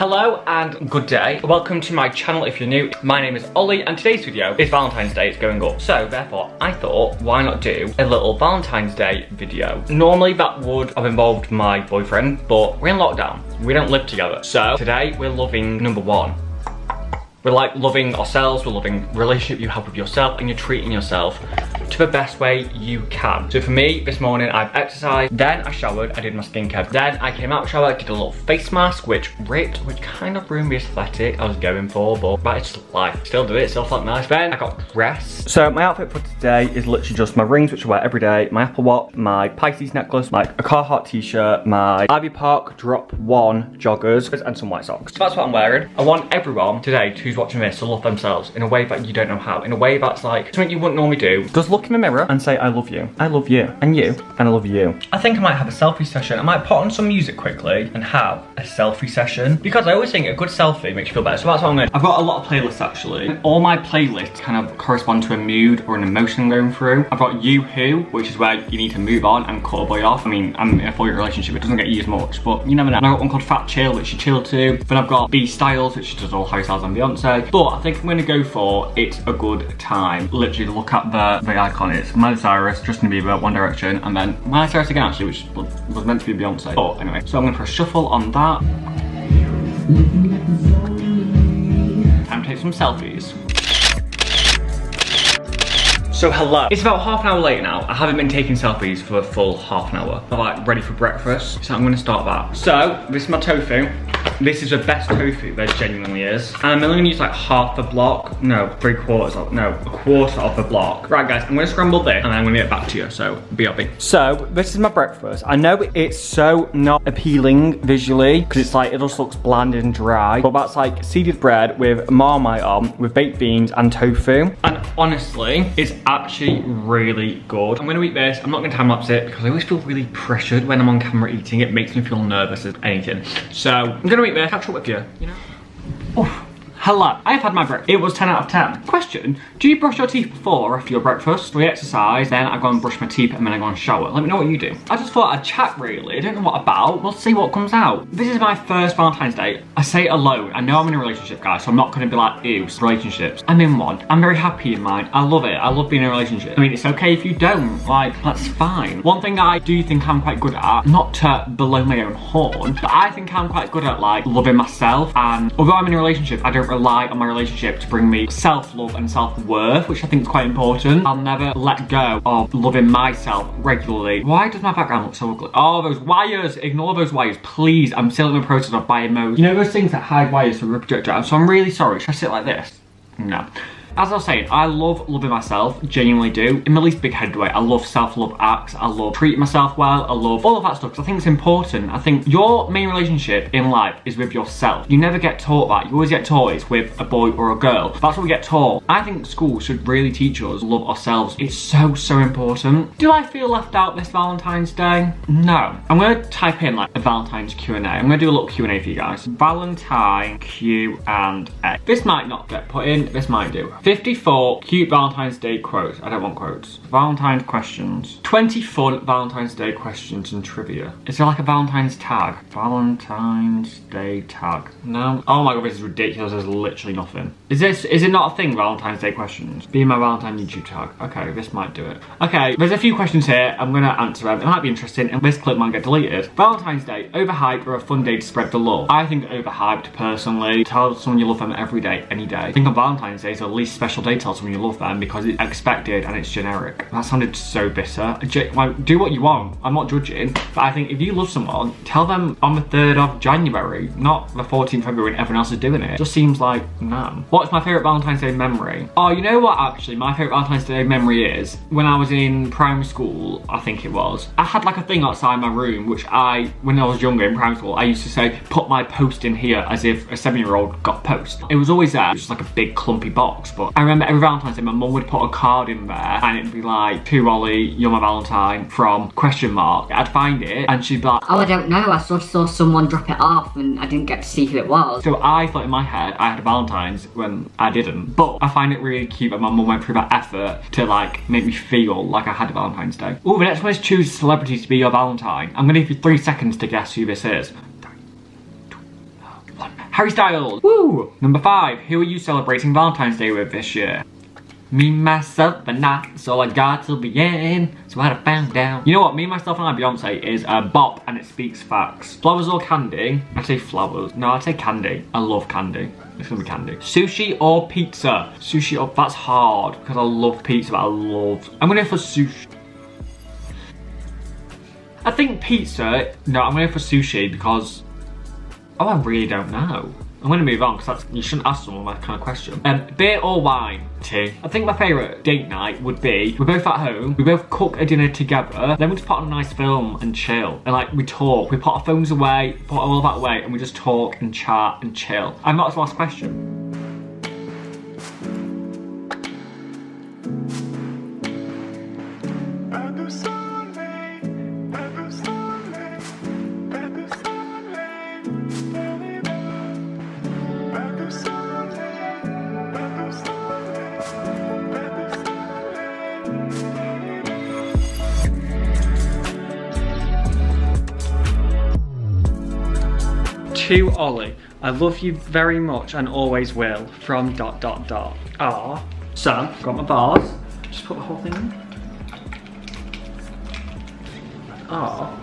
Hello and good day. Welcome to my channel if you're new. My name is Oli and today's video is Valentine's Day, it's going up. So therefore I thought why not do a little Valentine's Day video. Normally that would have involved my boyfriend but we're in lockdown. We don't live together. So today we're loving number one. We're like loving ourselves, we're loving relationship you have with yourself and you're treating yourself to the best way you can. So for me, this morning I've exercised, then I showered, I did my skincare. Then I came out shower, did a little face mask, which ripped, which kind of ruined the aesthetic I was going for, but, but it's life. Still do it, still felt nice. Then I got dressed. So my outfit for today is literally just my rings, which I wear every day, my Apple Watch, my Pisces necklace, my a Carhartt t-shirt, my Ivy Park Drop 1 joggers, and some white socks. So that's what I'm wearing. I want everyone today who's watching this to love themselves in a way that you don't know how, in a way that's like something you wouldn't normally do. Just look in the mirror and say, I love you. I love you. And you. And I love you. I think I might have a selfie session. I might put on some music quickly and have a selfie session because I always think a good selfie makes you feel better. So that's what I'm going to I've got a lot of playlists actually. All my playlists kind of correspond to a mood or an emotion going through. I've got You Who, which is where you need to move on and cut a boy off. I mean, I'm in a four-year relationship. It doesn't get used much, but you never know. And I've got one called Fat Chill, which you chill to. Then I've got B Styles, which does all Harry Styles and Beyonce. But I think I'm going to go for It's a Good Time. Literally, look at the, the icon. It's Miley Cyrus, Justin Bieber, One Direction, and then Miley Cyrus again actually, which was meant to be Beyonce. But anyway, so I'm to press shuffle on that. Time to take some selfies. So hello. It's about half an hour later now. I haven't been taking selfies for a full half an hour. I'm like ready for breakfast. So I'm gonna start that. So this is my tofu. This is the best tofu there genuinely is. And I'm only gonna use like half the block. No, three quarters of, no, a quarter of the block. Right guys, I'm gonna scramble this and then I'm gonna get back to you, so be BRB. So this is my breakfast. I know it's so not appealing visually because it's like, it just looks bland and dry. But that's like seeded bread with marmite on, with baked beans and tofu. And honestly, it's actually really good. I'm gonna eat this. I'm not gonna time lapse it because I always feel really pressured when I'm on camera eating. It makes me feel nervous as anything. So I'm gonna eat this, catch up with you, you know? Oof. Hello, I have had my breakfast. It was 10 out of 10. Question, do you brush your teeth before or after your breakfast? We exercise, then I go and brush my teeth and then I go and shower. Let me know what you do. I just thought I'd chat really. I don't know what about. We'll see what comes out. This is my first Valentine's Day. I say alone. I know I'm in a relationship, guys, so I'm not gonna be like, ew, relationships. I'm in one. I'm very happy in mine. I love it. I love being in a relationship. I mean, it's okay if you don't. Like, that's fine. One thing I do think I'm quite good at, not to blow my own horn, but I think I'm quite good at like loving myself. And although I'm in a relationship, I don't rely on my relationship to bring me self-love and self-worth, which I think is quite important. I'll never let go of loving myself regularly. Why does my background look so ugly? Oh, those wires, ignore those wires, please. I'm still in the process of buying those. You know those things that hide wires from a projector? So I'm really sorry. Should I sit like this? No. As I was saying, I love loving myself, genuinely do. In my least big head way, I love self-love acts, I love treating myself well, I love all of that stuff, because I think it's important. I think your main relationship in life is with yourself. You never get taught that. You always get taught it's with a boy or a girl. That's what we get taught. I think school should really teach us love ourselves. It's so, so important. Do I feel left out this Valentine's Day? No. I'm gonna type in like a Valentine's Q&A. I'm gonna do a little Q&A for you guys. Valentine Q and A. This might not get put in, this might do. 54 cute Valentine's Day quotes. I don't want quotes. Valentine's questions. 20 fun Valentine's Day questions and trivia. Is there like a Valentine's tag? Valentine's Day tag. No. Oh my god, this is ridiculous. There's literally nothing. Is this, is it not a thing, Valentine's Day questions? Be my Valentine YouTube tag. Okay, this might do it. Okay, there's a few questions here. I'm gonna answer them. It might be interesting and this clip might get deleted. Valentine's Day, overhyped or a fun day to spread the love? I think overhyped personally. Tell someone you love them every day, any day. I think on Valentine's Day is the least special to tell you love them because it's expected and it's generic. That sounded so bitter. Do what you want. I'm not judging. But I think if you love someone, tell them on the 3rd of January, not the 14th of February when everyone else is doing it. Just seems like, nah. What's my favourite Valentine's Day memory? Oh, you know what actually? My favourite Valentine's Day memory is when I was in primary school, I think it was. I had like a thing outside my room, which I, when I was younger in primary school, I used to say, put my post in here as if a seven year old got post. It was always there, it just like a big clumpy box. But I remember every Valentine's Day, my mum would put a card in there and it'd be like, to Oli, you're my Valentine from question mark. I'd find it and she'd be like, Oh, I don't know. I sort of saw someone drop it off and I didn't get to see who it was. So I thought in my head I had a Valentine's when I didn't. But I find it really cute that my mum went through that effort to like make me feel like I had a Valentine's Day. Oh, the next one is choose celebrities to be your Valentine. I'm gonna give you three seconds to guess who this is. Three, two, one. Harry Styles. Woo! Number five, who are you celebrating Valentine's Day with this year? Me, myself, and I, so I got to be in, so I found out. You know what, me, myself, and I, Beyonce is a bop and it speaks facts. Flowers or candy? I'd say flowers. No, I'd say candy. I love candy. It's gonna be candy. Sushi or pizza? Sushi or, that's hard, because I love pizza, but I love, I'm gonna go for sushi. I think pizza, no, I'm gonna go for sushi because, oh, I really don't know. I'm gonna move on because you shouldn't ask someone that kind of question. Um, beer or wine? Tea. I think my favourite date night would be we're both at home, we both cook a dinner together, then we just put on a nice film and chill. And like we talk, we put our phones away, put all that away, and we just talk and chat and chill. And that's the last question. To Oli, I love you very much and always will. From dot dot dot. Ah. So, got my bars. Just put the whole thing in. Ah.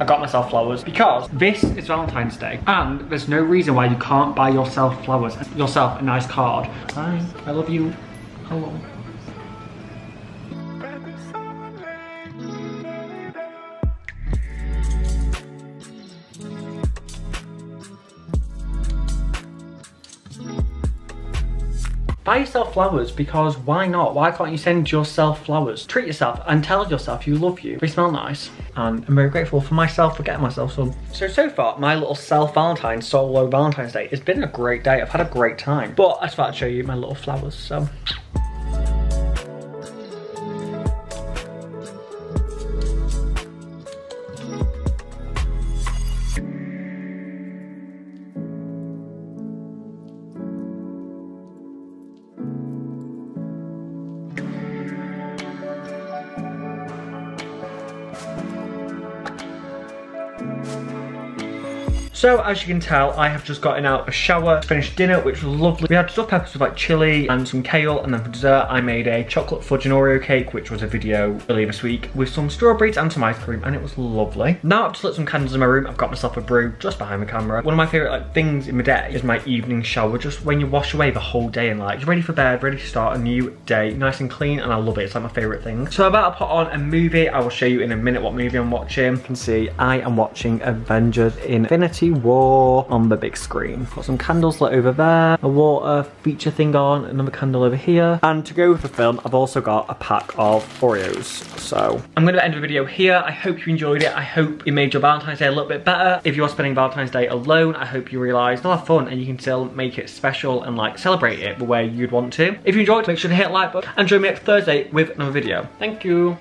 I got myself flowers because this is Valentine's Day and there's no reason why you can't buy yourself flowers, yourself a nice card. Hi, I love you. Hello. Buy yourself flowers because why not? Why can't you send yourself flowers? Treat yourself and tell yourself you love you. They smell nice. And I'm very grateful for myself for getting myself some. So, so far, my little self Valentine, solo Valentine's Day, it's been a great day. I've had a great time. But I just thought I'd show you my little flowers, so. So as you can tell, I have just gotten out a shower, finished dinner, which was lovely. We had stuffed peppers with like chili and some kale, and then for dessert, I made a chocolate fudge and Oreo cake, which was a video earlier this week, with some strawberries and some ice cream, and it was lovely. Now I've just lit some candles in my room. I've got myself a brew just behind the camera. One of my favorite like things in my day is my evening shower, just when you wash away the whole day and like, you're ready for bed, ready to start a new day, nice and clean, and I love it. It's like my favorite thing. So I'm about to put on a movie. I will show you in a minute what movie I'm watching. You can see I am watching Avengers Infinity War on the big screen. Got some candles lit over there, a water feature thing on, another candle over here. And to go with the film, I've also got a pack of Oreos. So I'm gonna end the video here. I hope you enjoyed it. I hope it made your Valentine's Day a little bit better. If you're spending Valentine's Day alone, I hope you realise still have fun and you can still make it special and like celebrate it the way you'd want to. If you enjoyed, make sure to hit like button and join me next Thursday with another video. Thank you.